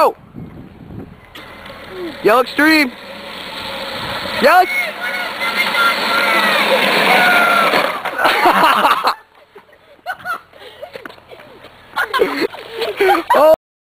Oh. Go! Yell extreme! Yell ex oh.